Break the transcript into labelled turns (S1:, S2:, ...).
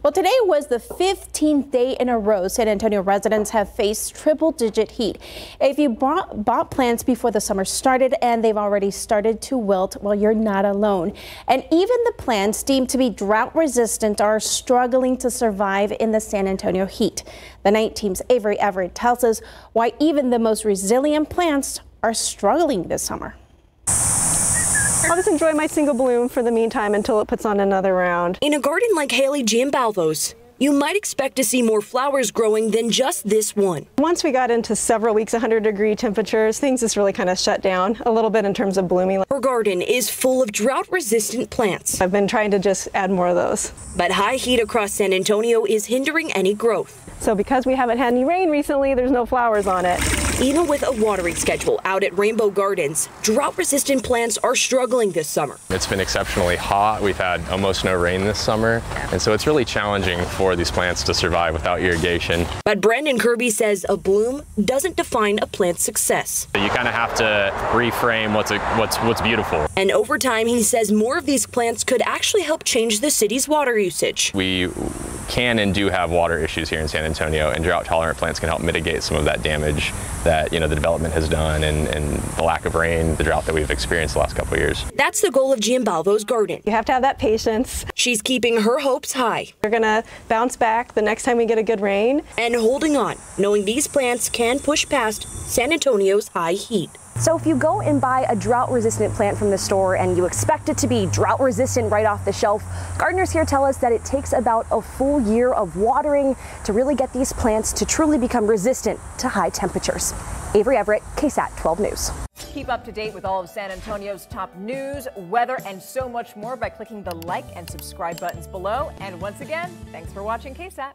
S1: Well, today was the 15th day in a row San Antonio residents have faced triple digit heat. If you bought, bought plants before the summer started and they've already started to wilt, well, you're not alone. And even the plants deemed to be drought resistant are struggling to survive in the San Antonio heat. The night team's Avery Everett tells us why even the most resilient plants are struggling this summer.
S2: I'll just enjoy my single bloom for the meantime until it puts on another round.
S3: In a garden like Haley Giambalvo's, you might expect to see more flowers growing than just this one.
S2: Once we got into several weeks 100 degree temperatures, things just really kind of shut down a little bit in terms of blooming.
S3: Her garden is full of drought resistant plants.
S2: I've been trying to just add more of those.
S3: But high heat across San Antonio is hindering any growth.
S2: So because we haven't had any rain recently, there's no flowers on it.
S3: Even with a watering schedule out at Rainbow Gardens, drought-resistant plants are struggling this summer.
S4: It's been exceptionally hot. We've had almost no rain this summer, and so it's really challenging for these plants to survive without irrigation.
S3: But Brandon Kirby says a bloom doesn't define a plant's success.
S4: You kind of have to reframe what's a, what's what's beautiful.
S3: And over time, he says more of these plants could actually help change the city's water usage.
S4: We can and do have water issues here in San Antonio, and drought-tolerant plants can help mitigate some of that damage that you know the development has done and, and the lack of rain, the drought that we've experienced the last couple of years.
S3: That's the goal of Giambalvo's garden.
S2: You have to have that patience.
S3: She's keeping her hopes high.
S2: We're gonna bounce back the next time we get a good rain.
S3: And holding on, knowing these plants can push past San Antonio's high heat.
S5: So if you go and buy a drought resistant plant from the store and you expect it to be drought resistant right off the shelf, gardeners here tell us that it takes about a full year of watering to really get these plants to truly become resistant to high temperatures. Avery Everett, KSAT 12 News.
S6: Keep up to date with all of San Antonio's top news, weather, and so much more by clicking the like and subscribe buttons below. And once again, thanks for watching KSAT.